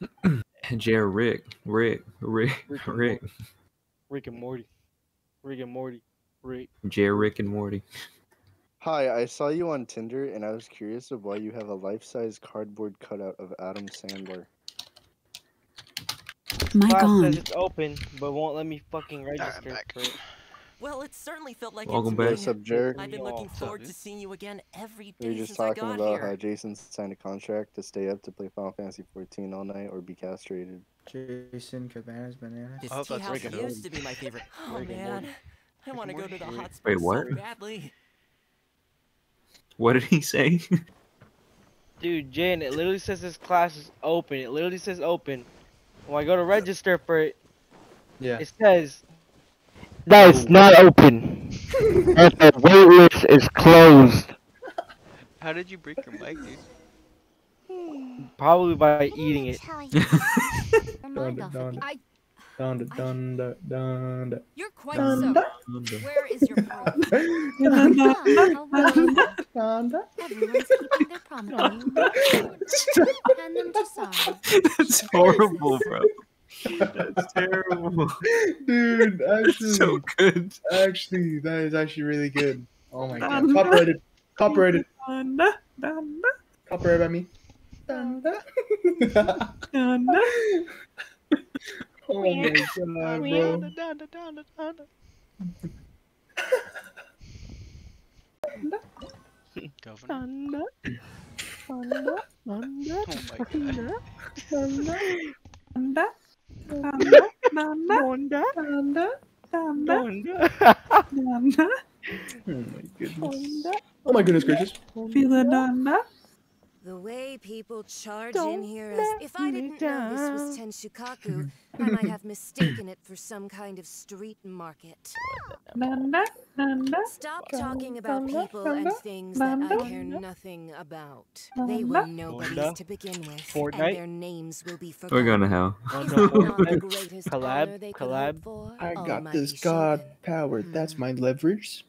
Jer Rick, Rick, Rick, Rick Rick, Rick and Morty. Rick and Morty. Rick. Jer Rick and Morty. Hi, I saw you on Tinder and I was curious of why you have a life-size cardboard cutout of Adam Sandler. Mic Class says it's open, but won't let me fucking register back. For it. Well, it certainly felt like Welcome it back. me. What's up, Jer? I've been looking forward to seeing you again every We were day just since I talking got about here. how Jason signed a contract to stay up to play Final Fantasy 14 all night or be castrated. Jason Cabanas Bananas. This I hope tea house Rick and used to be my favorite. Oh Rick man, Morty. I want to go to the hot Wait, what? so badly. What did he say? Dude, Jen, it literally says this class is open. It literally says open. When I go to register for it, Yeah. it says that it's not open. and the wait list is closed. How did you break your mic, dude? Probably by eating it. Dun, dun, dun. I, Dun, dun, dun, you're quite Dun, so. Where is your proof? Dun, dun, well, dun, dun. everyone's keeping their promise. Hand them to That's horrible, bro. That's terrible. Dude, actually, so good. actually, that is actually really good. Oh my god. Copyrighted. Copyrighted. Copyrighted by me. Dun, dun. Oh, oh my god, bro. Governor. Oh my god. Oh my goodness. Oh my goodness gracious. The way people charge in here as if I didn't know this was Tenshukaku, I might have mistaken it for some kind of street market. Stop talking about people and things that I care nothing about. They were nobodies to begin with, Fortnite? and their names will be forgotten. We're going to hell. Not the greatest Collab? honor they could Collab? I got this god Shogun. power. That's hmm. my leverage.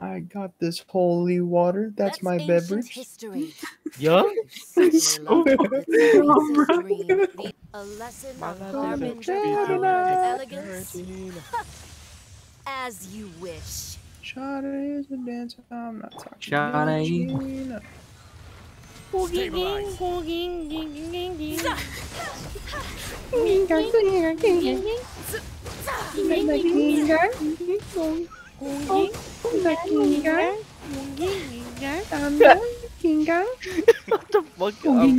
I got this holy water. That's, my beverage. history. Yeah? Certainly love the dumb, Theseus dream, the- A lesson My of love harbinger is power a and elegance, as you wish. Shada is a dancer. I'm not talking Shada. about Gina. what the fuck? Um,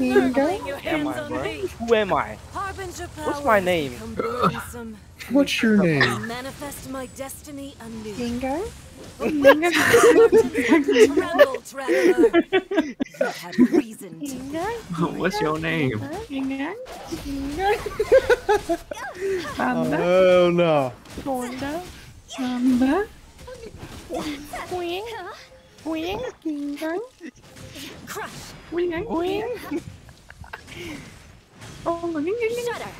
name, bro. Am I, bro? Who am I? Harbinger power What's my name? Become burdensome. What's your I name? manifest my destiny anew. Ginga? Tremble, traveler. You have reason to oh, What's your name? Oh no. crush. Shudder.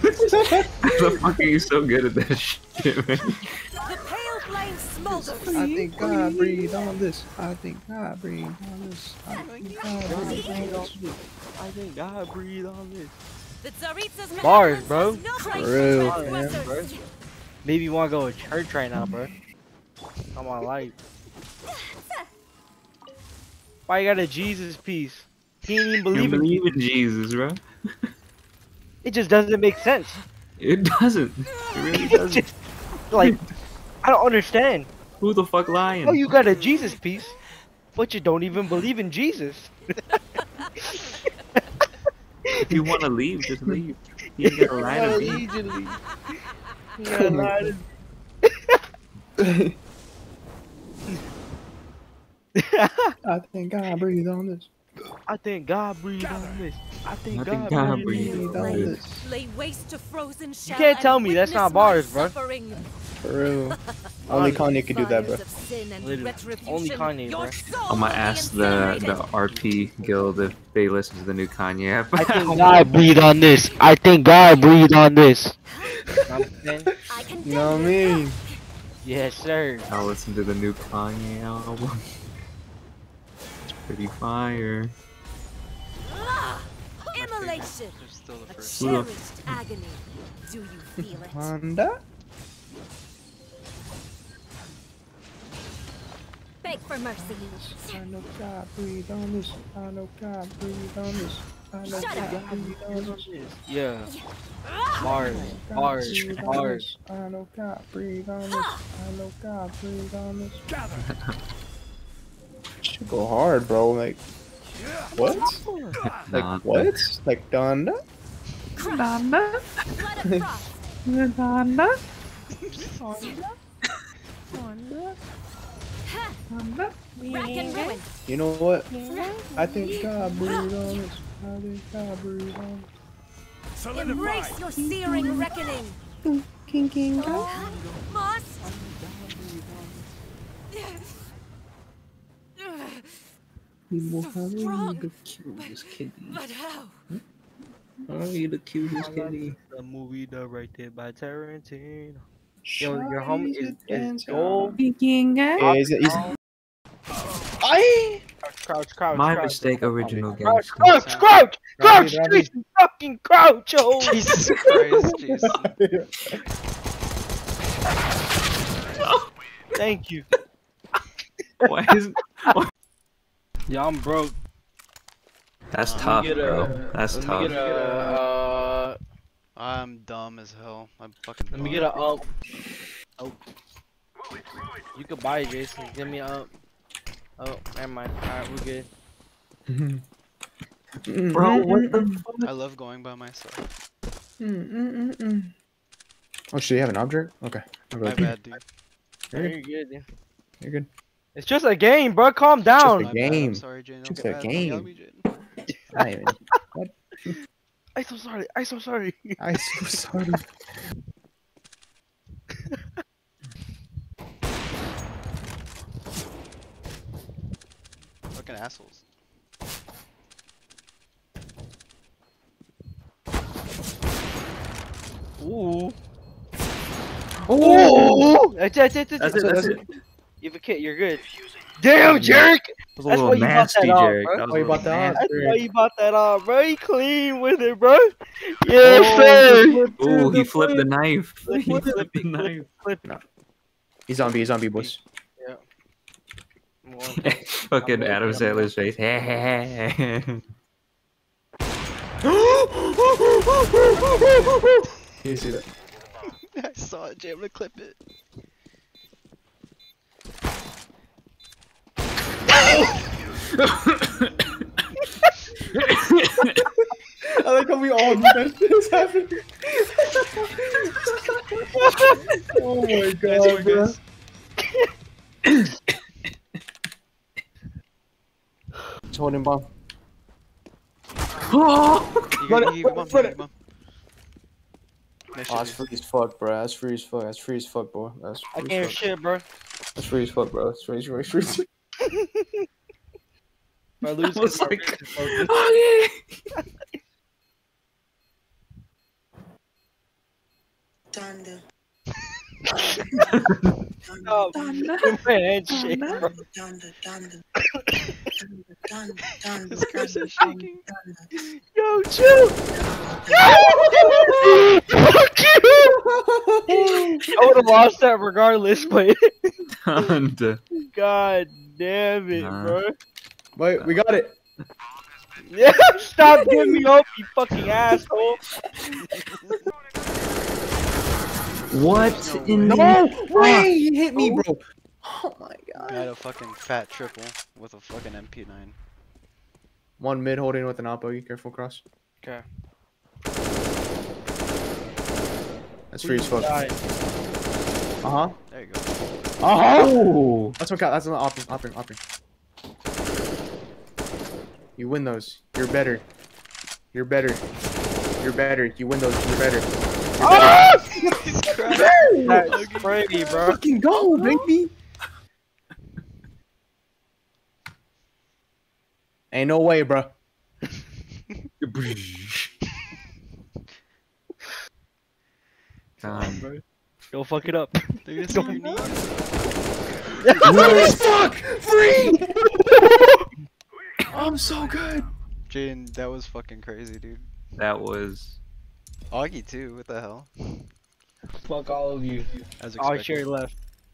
The fuck are you so good at that shit, man? The pale flame smolders. I think God breathed on this. I think God breathed on this. I think God breathed on this. I think God breathe on this. Bars, bro. No real, man, transgressors. Maybe you want to go to church right now, bro. I'm on life. Why you got a Jesus piece? He didn't even You believe in believe in Jesus, bro? It just doesn't make sense. It doesn't. It really doesn't. just like I don't understand. Who the fuck lying? Oh, you got a Jesus piece, but you don't even believe in Jesus. If you want to leave, just leave. You ain't gotta lie to me. Immediately. Oh my I think God breathed on this. I think God breathed on this. I think I God, think God breathed. breathed Breathed on on this. Lay waste to frozen shell can't tell me that's not bars, bro. suffering. For real. Only Kanye could do that, bro. Fires of sin and Literally. retribution. Only Kanye, Your bro. soul I'm gonna ask the the. RP guild if they listen to the new Kanye app. I think God breathed on this. I think God breathed on this. I'm saying? I can You know what I mean? Yes, sir. I'll listen to the new Kanye album. It's pretty fire. Ah, Immolation! Still the A first. Who cherished agony. Do you feel it? Honda? Beg for mercy. I know God breathe on this. I know God breathe on this. Shut up. God breathe on this. Yeah. Ah! Bars. God Bars. Bars. I know God breathe on this. I know God breathe on this. Should go hard, bro. Like, what? Like, what? Like, Donda? Donda? Blood of frost. Donda? Donda? Rack and ruin. You know what? I think God breathe on this. I think God breathe on Embrace your searing reckoning. this. King King uh-huh. Moss. People So have strong. the cutest kitty. But how? Oh, you the cutest kitty. The movie directed by Tarantino. Yo, your homie is, is gold. Yeah, he's, he's, I Crouch, crouch, crouch. My crouch. mistake, original Crouch, gangster. crouch, crouch, crouch, Robbie, Robbie. Jason, fucking crouch, oh. Jesus Christ, Jason. Thank you. Why is Yeah, I'm broke. That's Let me tough, get a- bro. That's Let me tough. get a, uh, I'm dumb as hell. I'm fucking. let me get a um. Oh. You could buy it, Jason. Give me a um. Oh, never mind. Alright, we're good. Bro, what the I love going by myself. Oh, should you have an object? Okay. I'll My bad, dude. Yeah, You're You're good. dude. You're good. It's just a game, bro. Calm down. It's just a My bad, I'm game. sorry, Jane. Just a get mad. Don't yell at game. I, I'm so sorry. I'm so sorry. I'm so sorry. Fucking assholes. Ooh. Oh! That's it. That's it. That's That's it. it, that's it. You have a kit. You're good. Damn, jerk. That was a That's little why you bought nasty, that off, Jerry. bro. That was Why a you bought that off, nasty. That's why you bought that off, bro. You clean with it, bro. Yes, sir. Ooh, he flipped the knife. Flip He it, flipped the knife. Flip it. He's zombie, he's zombie, boys. Fucking Adam Sandler's face. You see that? I saw it, Jay. I'm gonna clip it. I like how we all knew that shit was happening. oh my god, bro. Just holding bomb. oh! You got it, you got it, bomb, run you got bomb. Nice Oh, that's free as fuck, bro. That's free as fuck. That's free as fuck, bro. That's I can't hear as fuck. shit, bro. That's free as fuck, bro. That's free, free, free. free. If I lose, I was control, like, it's focus. okay. Thunder. Oh, man, shit, bro. Thunder, curse is shaking. Yo, chill. Fuck you. I would have lost that regardless, but Thunder. god damn it, Nah. bro. Wait, we got it. Yeah, stop giving me up, you fucking asshole. What in No way! He hit me, bro. Oh my god. Got a fucking fat triple with a fucking MP9. One mid holding with an oppo. You careful, cross. Okay. That's free as fuck. Uh huh. There you go. Huh. Oh! That's what count. That's not opting. Opting. Opting. You win those. You're better. You're better. You're better. You win those. You're better. He's crying. That's crazy, bro. Fucking go, baby. Ain't no way, bro. Done. Don't fuck it up. They're gonna your knee. Free as fuck! Free! I'm so good. Jane, that was fucking crazy, dude. That was. Augie too. What the hell? Fuck all of you. As Oh, expected. Sherry left.